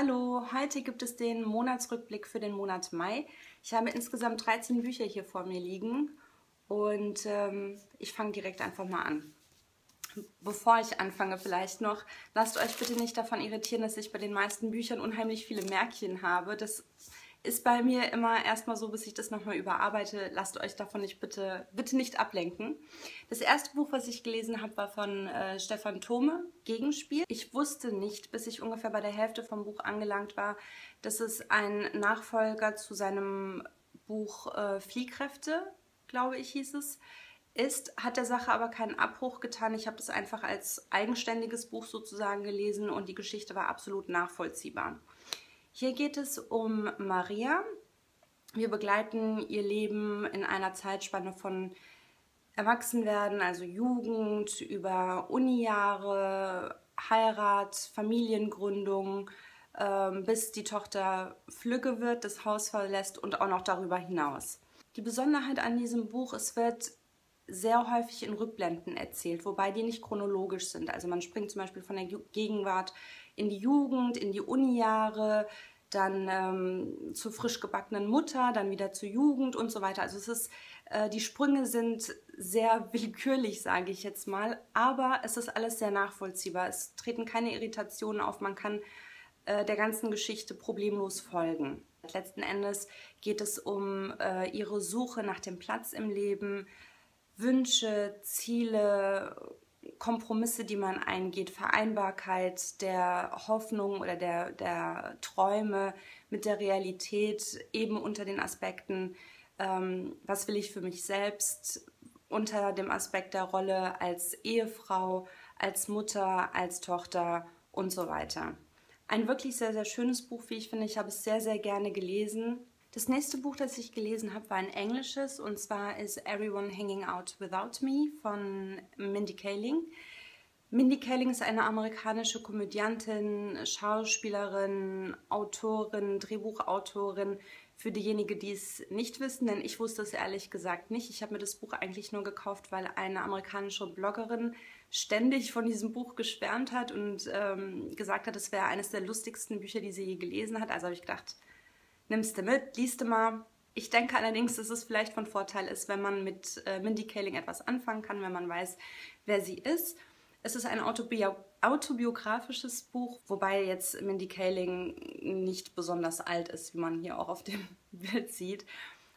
Hallo, heute gibt es den Monatsrückblick für den Monat Mai. Ich habe insgesamt 13 Bücher hier vor mir liegen und ähm, ich fange direkt einfach mal an. Bevor ich anfange vielleicht noch, lasst euch bitte nicht davon irritieren, dass ich bei den meisten Büchern unheimlich viele Märkchen habe. Das ist bei mir immer erstmal so, bis ich das nochmal überarbeite. Lasst euch davon nicht bitte, bitte nicht ablenken. Das erste Buch, was ich gelesen habe, war von äh, Stefan Thome, Gegenspiel. Ich wusste nicht, bis ich ungefähr bei der Hälfte vom Buch angelangt war, dass es ein Nachfolger zu seinem Buch äh, Fliehkräfte, glaube ich, hieß es, ist, hat der Sache aber keinen Abbruch getan. Ich habe das einfach als eigenständiges Buch sozusagen gelesen und die Geschichte war absolut nachvollziehbar. Hier geht es um Maria. Wir begleiten ihr Leben in einer Zeitspanne von Erwachsenwerden, also Jugend, über Unijahre, Heirat, Familiengründung, ähm, bis die Tochter flügge wird, das Haus verlässt und auch noch darüber hinaus. Die Besonderheit an diesem Buch, es wird sehr häufig in Rückblenden erzählt, wobei die nicht chronologisch sind. Also man springt zum Beispiel von der Gegenwart in die Jugend, in die Unijahre, dann ähm, zur frisch gebackenen Mutter, dann wieder zur Jugend und so weiter. Also es ist, äh, die Sprünge sind sehr willkürlich, sage ich jetzt mal, aber es ist alles sehr nachvollziehbar. Es treten keine Irritationen auf, man kann äh, der ganzen Geschichte problemlos folgen. Letzten Endes geht es um äh, ihre Suche nach dem Platz im Leben, Wünsche, Ziele, Kompromisse, die man eingeht, Vereinbarkeit der Hoffnung oder der, der Träume mit der Realität, eben unter den Aspekten, ähm, was will ich für mich selbst, unter dem Aspekt der Rolle als Ehefrau, als Mutter, als Tochter und so weiter. Ein wirklich sehr, sehr schönes Buch, wie ich finde. Ich habe es sehr, sehr gerne gelesen. Das nächste Buch, das ich gelesen habe, war ein englisches und zwar ist Everyone Hanging Out Without Me von Mindy Kaling. Mindy Kaling ist eine amerikanische Komödiantin, Schauspielerin, Autorin, Drehbuchautorin. Für diejenigen, die es nicht wissen, denn ich wusste es ehrlich gesagt nicht. Ich habe mir das Buch eigentlich nur gekauft, weil eine amerikanische Bloggerin ständig von diesem Buch geschwärmt hat und ähm, gesagt hat, es wäre eines der lustigsten Bücher, die sie je gelesen hat. Also habe ich gedacht, nimmst du mit, liest du mal. Ich denke allerdings, dass es vielleicht von Vorteil ist, wenn man mit äh, Mindy Kaling etwas anfangen kann, wenn man weiß, wer sie ist. Es ist ein Autobio autobiografisches Buch, wobei jetzt Mindy Kaling nicht besonders alt ist, wie man hier auch auf dem Bild sieht.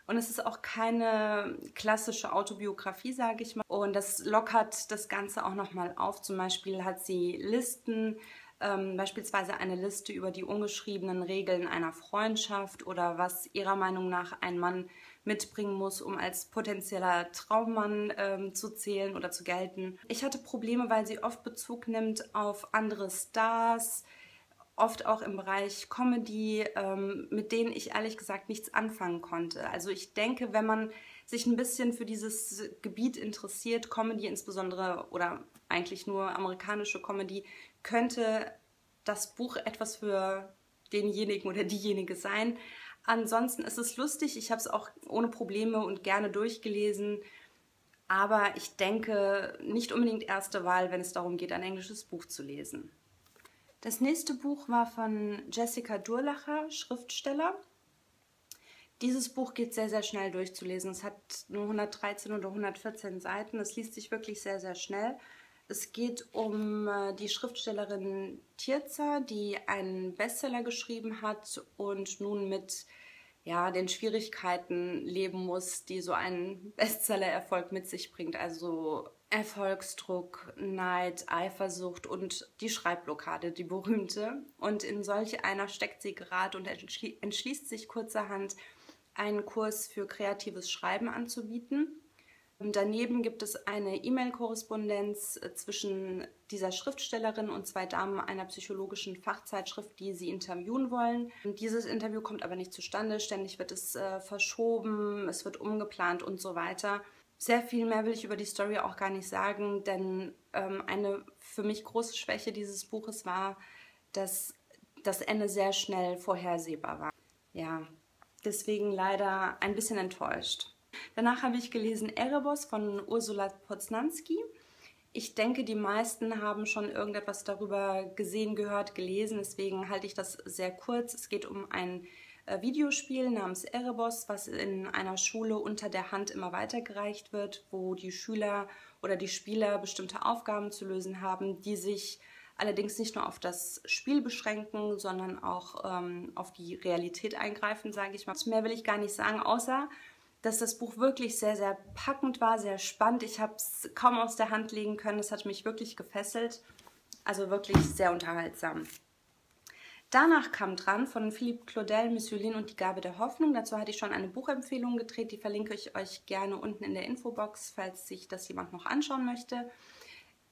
Und es ist auch keine klassische Autobiografie, sage ich mal. Und das lockert das Ganze auch nochmal auf. Zum Beispiel hat sie Listen ähm, beispielsweise eine Liste über die ungeschriebenen Regeln einer Freundschaft oder was ihrer Meinung nach ein Mann mitbringen muss, um als potenzieller Traummann ähm, zu zählen oder zu gelten. Ich hatte Probleme, weil sie oft Bezug nimmt auf andere Stars, oft auch im Bereich Comedy, ähm, mit denen ich ehrlich gesagt nichts anfangen konnte. Also ich denke, wenn man sich ein bisschen für dieses Gebiet interessiert, Comedy insbesondere oder eigentlich nur amerikanische Comedy, könnte das Buch etwas für denjenigen oder diejenige sein. Ansonsten ist es lustig, ich habe es auch ohne Probleme und gerne durchgelesen, aber ich denke nicht unbedingt erste Wahl, wenn es darum geht, ein englisches Buch zu lesen. Das nächste Buch war von Jessica Durlacher, Schriftsteller. Dieses Buch geht sehr, sehr schnell durchzulesen. Es hat nur 113 oder 114 Seiten. Es liest sich wirklich sehr, sehr schnell. Es geht um äh, die Schriftstellerin Tirza, die einen Bestseller geschrieben hat und nun mit ja, den Schwierigkeiten leben muss, die so ein Bestseller-Erfolg mit sich bringt. Also Erfolgsdruck, Neid, Eifersucht und die Schreibblockade, die berühmte. Und in solch einer steckt sie gerade und entschließt sich kurzerhand, einen Kurs für kreatives Schreiben anzubieten. Daneben gibt es eine E-Mail-Korrespondenz äh, zwischen dieser Schriftstellerin und zwei Damen einer psychologischen Fachzeitschrift, die sie interviewen wollen. Dieses Interview kommt aber nicht zustande, ständig wird es äh, verschoben, es wird umgeplant und so weiter. Sehr viel mehr will ich über die Story auch gar nicht sagen, denn ähm, eine für mich große Schwäche dieses Buches war, dass das Ende sehr schnell vorhersehbar war. Ja, deswegen leider ein bisschen enttäuscht. Danach habe ich gelesen Erebos von Ursula Poznanski. Ich denke, die meisten haben schon irgendetwas darüber gesehen, gehört, gelesen. Deswegen halte ich das sehr kurz. Es geht um ein äh, Videospiel namens Erebos, was in einer Schule unter der Hand immer weitergereicht wird, wo die Schüler oder die Spieler bestimmte Aufgaben zu lösen haben, die sich allerdings nicht nur auf das Spiel beschränken, sondern auch ähm, auf die Realität eingreifen, sage ich mal. Mehr will ich gar nicht sagen, außer dass das Buch wirklich sehr, sehr packend war, sehr spannend. Ich habe es kaum aus der Hand legen können. Es hat mich wirklich gefesselt. Also wirklich sehr unterhaltsam. Danach kam dran von Philippe Claudel, Missulin und die Gabe der Hoffnung. Dazu hatte ich schon eine Buchempfehlung gedreht. Die verlinke ich euch gerne unten in der Infobox, falls sich das jemand noch anschauen möchte.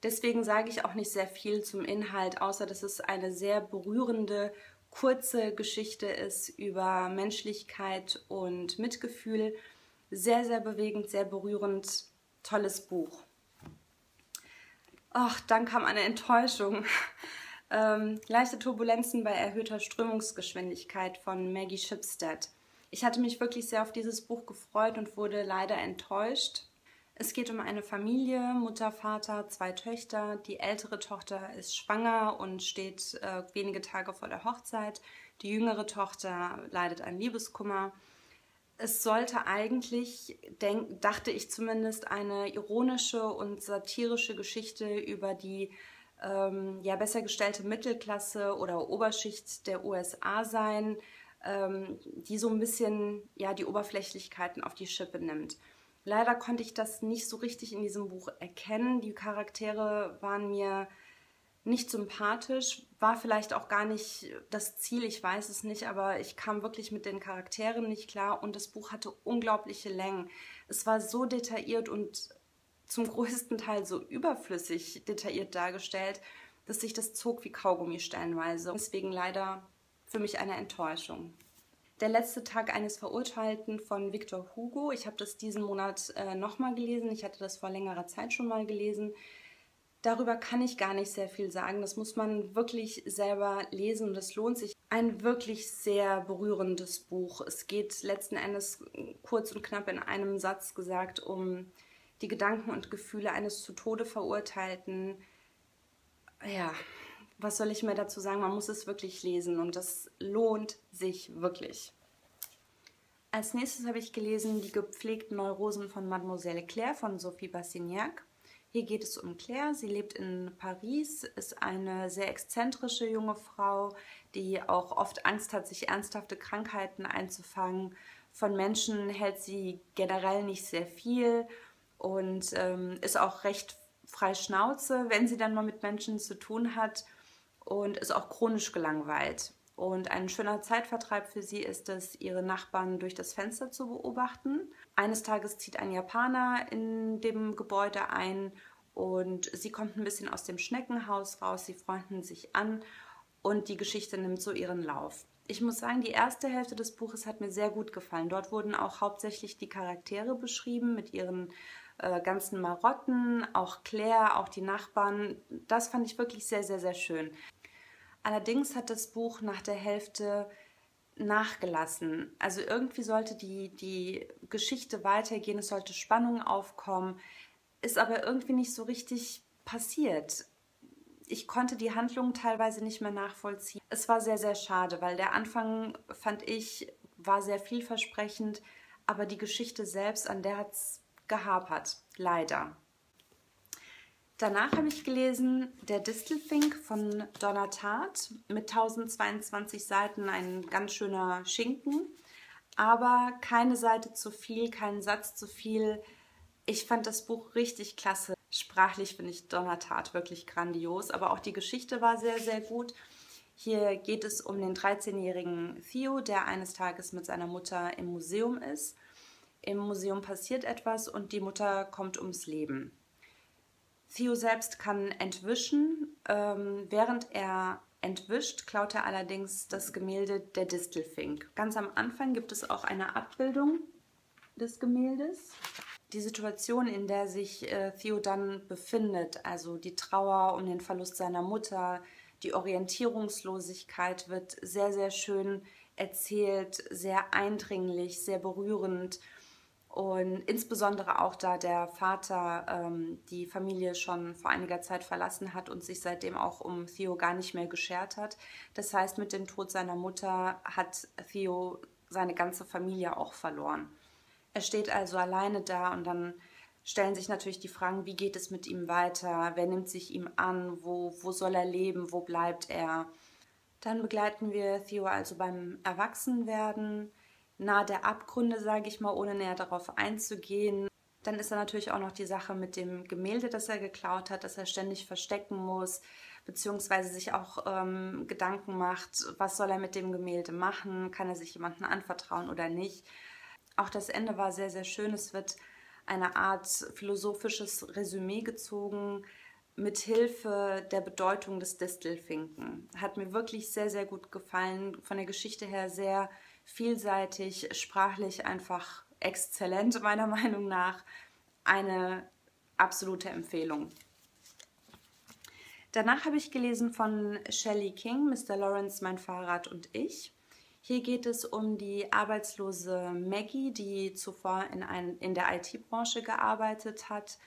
Deswegen sage ich auch nicht sehr viel zum Inhalt, außer dass es eine sehr berührende, kurze Geschichte ist über Menschlichkeit und Mitgefühl sehr, sehr bewegend, sehr berührend, tolles Buch. Ach, dann kam eine Enttäuschung. Ähm, leichte Turbulenzen bei erhöhter Strömungsgeschwindigkeit von Maggie Shipstead. Ich hatte mich wirklich sehr auf dieses Buch gefreut und wurde leider enttäuscht. Es geht um eine Familie, Mutter, Vater, zwei Töchter. Die ältere Tochter ist schwanger und steht äh, wenige Tage vor der Hochzeit. Die jüngere Tochter leidet an Liebeskummer es sollte eigentlich, denk, dachte ich zumindest, eine ironische und satirische Geschichte über die ähm, ja, besser gestellte Mittelklasse oder Oberschicht der USA sein, ähm, die so ein bisschen ja, die Oberflächlichkeiten auf die Schippe nimmt. Leider konnte ich das nicht so richtig in diesem Buch erkennen. Die Charaktere waren mir nicht sympathisch, war vielleicht auch gar nicht das Ziel, ich weiß es nicht, aber ich kam wirklich mit den Charakteren nicht klar und das Buch hatte unglaubliche Längen. Es war so detailliert und zum größten Teil so überflüssig detailliert dargestellt, dass sich das zog wie Kaugummi stellenweise. Deswegen leider für mich eine Enttäuschung. Der letzte Tag eines Verurteilten von Victor Hugo. Ich habe das diesen Monat äh, nochmal gelesen. Ich hatte das vor längerer Zeit schon mal gelesen. Darüber kann ich gar nicht sehr viel sagen. Das muss man wirklich selber lesen und es lohnt sich. Ein wirklich sehr berührendes Buch. Es geht letzten Endes kurz und knapp in einem Satz gesagt um die Gedanken und Gefühle eines zu Tode verurteilten. Ja, was soll ich mehr dazu sagen? Man muss es wirklich lesen und das lohnt sich wirklich. Als nächstes habe ich gelesen Die gepflegten Neurosen von Mademoiselle Claire von Sophie Bassignac. Hier geht es um Claire. Sie lebt in Paris, ist eine sehr exzentrische junge Frau, die auch oft Angst hat, sich ernsthafte Krankheiten einzufangen. Von Menschen hält sie generell nicht sehr viel und ähm, ist auch recht frei Schnauze, wenn sie dann mal mit Menschen zu tun hat und ist auch chronisch gelangweilt. Und ein schöner Zeitvertreib für sie ist es, ihre Nachbarn durch das Fenster zu beobachten. Eines Tages zieht ein Japaner in dem Gebäude ein und sie kommt ein bisschen aus dem Schneckenhaus raus, sie freunden sich an und die Geschichte nimmt so ihren Lauf. Ich muss sagen, die erste Hälfte des Buches hat mir sehr gut gefallen. Dort wurden auch hauptsächlich die Charaktere beschrieben mit ihren äh, ganzen Marotten, auch Claire, auch die Nachbarn. Das fand ich wirklich sehr, sehr, sehr schön. Allerdings hat das Buch nach der Hälfte nachgelassen. Also irgendwie sollte die, die Geschichte weitergehen, es sollte Spannung aufkommen, ist aber irgendwie nicht so richtig passiert. Ich konnte die Handlung teilweise nicht mehr nachvollziehen. Es war sehr, sehr schade, weil der Anfang, fand ich, war sehr vielversprechend, aber die Geschichte selbst, an der hat es gehapert, leider. Danach habe ich gelesen Der Distelfink von Donna Tartt mit 1022 Seiten, ein ganz schöner Schinken, aber keine Seite zu viel, keinen Satz zu viel. Ich fand das Buch richtig klasse. Sprachlich finde ich Donna Tartt wirklich grandios, aber auch die Geschichte war sehr, sehr gut. Hier geht es um den 13-jährigen Theo, der eines Tages mit seiner Mutter im Museum ist. Im Museum passiert etwas und die Mutter kommt ums Leben. Theo selbst kann entwischen. Ähm, während er entwischt, klaut er allerdings das Gemälde der Distelfink. Ganz am Anfang gibt es auch eine Abbildung des Gemäldes. Die Situation, in der sich äh, Theo dann befindet, also die Trauer um den Verlust seiner Mutter, die Orientierungslosigkeit, wird sehr, sehr schön erzählt, sehr eindringlich, sehr berührend. Und insbesondere auch, da der Vater ähm, die Familie schon vor einiger Zeit verlassen hat und sich seitdem auch um Theo gar nicht mehr geschert hat. Das heißt, mit dem Tod seiner Mutter hat Theo seine ganze Familie auch verloren. Er steht also alleine da und dann stellen sich natürlich die Fragen, wie geht es mit ihm weiter, wer nimmt sich ihm an, wo, wo soll er leben, wo bleibt er. Dann begleiten wir Theo also beim Erwachsenwerden nahe der Abgründe, sage ich mal, ohne näher darauf einzugehen. Dann ist da natürlich auch noch die Sache mit dem Gemälde, das er geklaut hat, dass er ständig verstecken muss, beziehungsweise sich auch ähm, Gedanken macht, was soll er mit dem Gemälde machen, kann er sich jemandem anvertrauen oder nicht. Auch das Ende war sehr, sehr schön. Es wird eine Art philosophisches Resümee gezogen mit Hilfe der Bedeutung des Distelfinken. Hat mir wirklich sehr, sehr gut gefallen. Von der Geschichte her sehr vielseitig, sprachlich einfach exzellent, meiner Meinung nach. Eine absolute Empfehlung. Danach habe ich gelesen von Shelley King, Mr. Lawrence, mein Fahrrad und ich. Hier geht es um die arbeitslose Maggie, die zuvor in, ein, in der IT-Branche gearbeitet hat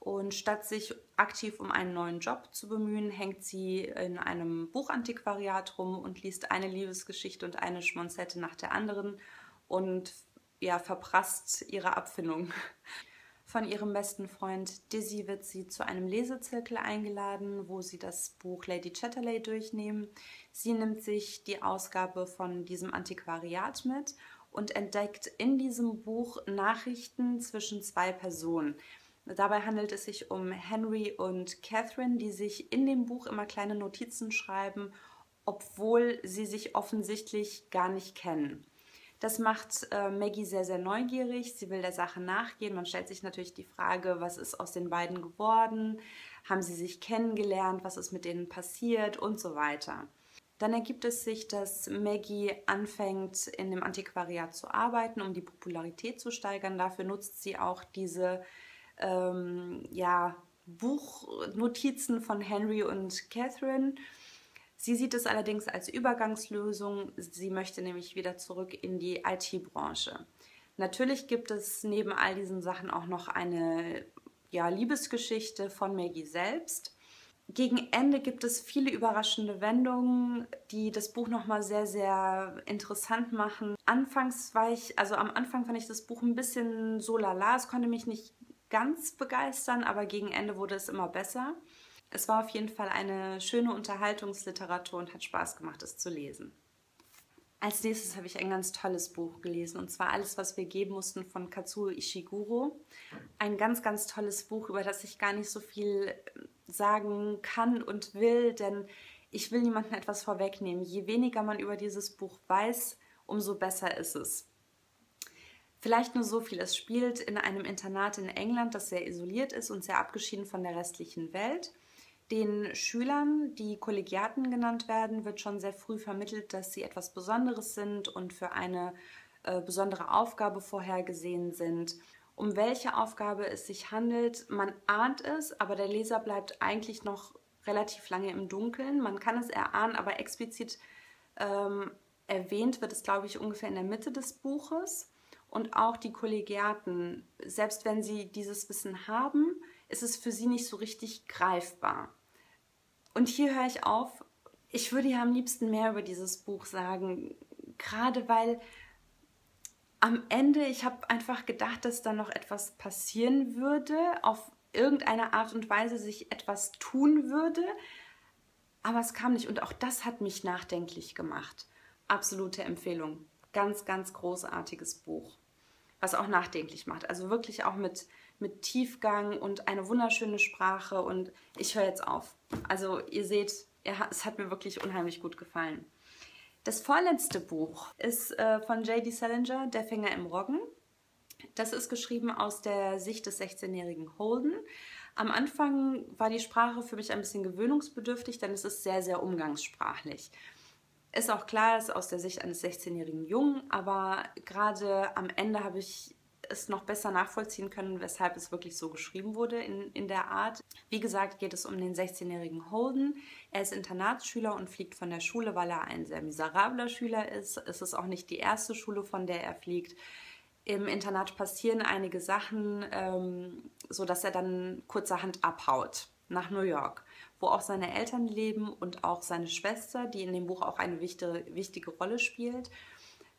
und statt sich aktiv um einen neuen Job zu bemühen, hängt sie in einem Buchantiquariat rum und liest eine Liebesgeschichte und eine Schmonzette nach der anderen und ja, verprasst ihre Abfindung. Von ihrem besten Freund Dizzy wird sie zu einem Lesezirkel eingeladen, wo sie das Buch Lady Chatterley durchnehmen. Sie nimmt sich die Ausgabe von diesem Antiquariat mit und entdeckt in diesem Buch Nachrichten zwischen zwei Personen. Dabei handelt es sich um Henry und Catherine, die sich in dem Buch immer kleine Notizen schreiben, obwohl sie sich offensichtlich gar nicht kennen. Das macht äh, Maggie sehr, sehr neugierig. Sie will der Sache nachgehen. Man stellt sich natürlich die Frage, was ist aus den beiden geworden? Haben sie sich kennengelernt? Was ist mit denen passiert? Und so weiter. Dann ergibt es sich, dass Maggie anfängt, in dem Antiquariat zu arbeiten, um die Popularität zu steigern. Dafür nutzt sie auch diese ähm, ja, Buchnotizen von Henry und Catherine. Sie sieht es allerdings als Übergangslösung. Sie möchte nämlich wieder zurück in die IT-Branche. Natürlich gibt es neben all diesen Sachen auch noch eine ja, Liebesgeschichte von Maggie selbst. Gegen Ende gibt es viele überraschende Wendungen, die das Buch nochmal sehr, sehr interessant machen. Anfangs war ich, also am Anfang fand ich das Buch ein bisschen so lala. Es konnte mich nicht ganz begeistern, aber gegen Ende wurde es immer besser. Es war auf jeden Fall eine schöne Unterhaltungsliteratur und hat Spaß gemacht, es zu lesen. Als nächstes habe ich ein ganz tolles Buch gelesen und zwar Alles, was wir geben mussten von Katsuo Ishiguro. Ein ganz, ganz tolles Buch, über das ich gar nicht so viel sagen kann und will, denn ich will niemandem etwas vorwegnehmen. Je weniger man über dieses Buch weiß, umso besser ist es. Vielleicht nur so viel. Es spielt in einem Internat in England, das sehr isoliert ist und sehr abgeschieden von der restlichen Welt. Den Schülern, die Kollegiaten genannt werden, wird schon sehr früh vermittelt, dass sie etwas Besonderes sind und für eine äh, besondere Aufgabe vorhergesehen sind. Um welche Aufgabe es sich handelt, man ahnt es, aber der Leser bleibt eigentlich noch relativ lange im Dunkeln. Man kann es erahnen, aber explizit ähm, erwähnt wird es, glaube ich, ungefähr in der Mitte des Buches und auch die Kollegiaten, selbst wenn sie dieses Wissen haben, ist es für sie nicht so richtig greifbar. Und hier höre ich auf. Ich würde ja am liebsten mehr über dieses Buch sagen, gerade weil am Ende, ich habe einfach gedacht, dass da noch etwas passieren würde, auf irgendeine Art und Weise sich etwas tun würde, aber es kam nicht. Und auch das hat mich nachdenklich gemacht. Absolute Empfehlung. Ganz, ganz großartiges Buch was auch nachdenklich macht. Also wirklich auch mit, mit Tiefgang und eine wunderschöne Sprache. Und ich höre jetzt auf. Also ihr seht, es hat mir wirklich unheimlich gut gefallen. Das vorletzte Buch ist äh, von J.D. Salinger, Der Finger im Roggen. Das ist geschrieben aus der Sicht des 16-jährigen Holden. Am Anfang war die Sprache für mich ein bisschen gewöhnungsbedürftig, denn es ist sehr, sehr umgangssprachlich. Ist auch klar, ist aus der Sicht eines 16-jährigen Jungen, aber gerade am Ende habe ich es noch besser nachvollziehen können, weshalb es wirklich so geschrieben wurde in, in der Art. Wie gesagt, geht es um den 16-jährigen Holden. Er ist Internatsschüler und fliegt von der Schule, weil er ein sehr miserabler Schüler ist. Es ist auch nicht die erste Schule, von der er fliegt. Im Internat passieren einige Sachen, ähm, sodass er dann kurzerhand abhaut nach New York, wo auch seine Eltern leben und auch seine Schwester, die in dem Buch auch eine wichtige, wichtige Rolle spielt.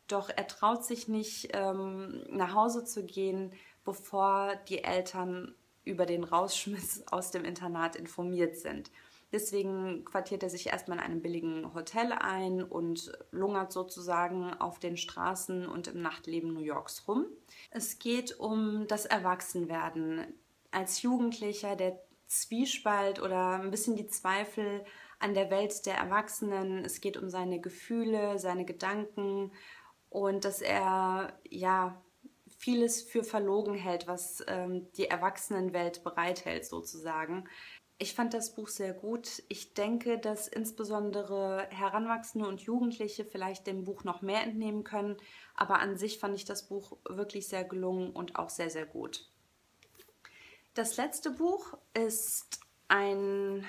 Doch er traut sich nicht, ähm, nach Hause zu gehen, bevor die Eltern über den Rausschmiss aus dem Internat informiert sind. Deswegen quartiert er sich erstmal in einem billigen Hotel ein und lungert sozusagen auf den Straßen und im Nachtleben New Yorks rum. Es geht um das Erwachsenwerden. Als Jugendlicher der Zwiespalt oder ein bisschen die Zweifel an der Welt der Erwachsenen. Es geht um seine Gefühle, seine Gedanken und dass er ja vieles für verlogen hält, was ähm, die Erwachsenenwelt bereithält sozusagen. Ich fand das Buch sehr gut. Ich denke, dass insbesondere Heranwachsende und Jugendliche vielleicht dem Buch noch mehr entnehmen können. Aber an sich fand ich das Buch wirklich sehr gelungen und auch sehr, sehr gut. Das letzte Buch ist ein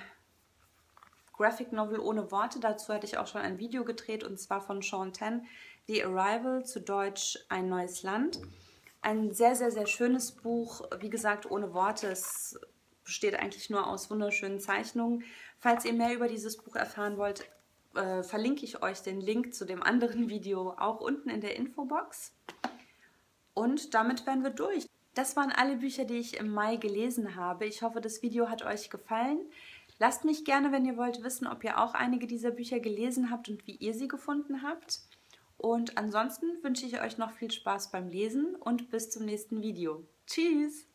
Graphic Novel ohne Worte. Dazu hatte ich auch schon ein Video gedreht und zwar von Sean Ten, The Arrival, zu Deutsch Ein neues Land. Ein sehr, sehr, sehr schönes Buch. Wie gesagt, ohne Worte. Es besteht eigentlich nur aus wunderschönen Zeichnungen. Falls ihr mehr über dieses Buch erfahren wollt, äh, verlinke ich euch den Link zu dem anderen Video auch unten in der Infobox. Und damit wären wir durch. Das waren alle Bücher, die ich im Mai gelesen habe. Ich hoffe, das Video hat euch gefallen. Lasst mich gerne, wenn ihr wollt, wissen, ob ihr auch einige dieser Bücher gelesen habt und wie ihr sie gefunden habt. Und ansonsten wünsche ich euch noch viel Spaß beim Lesen und bis zum nächsten Video. Tschüss!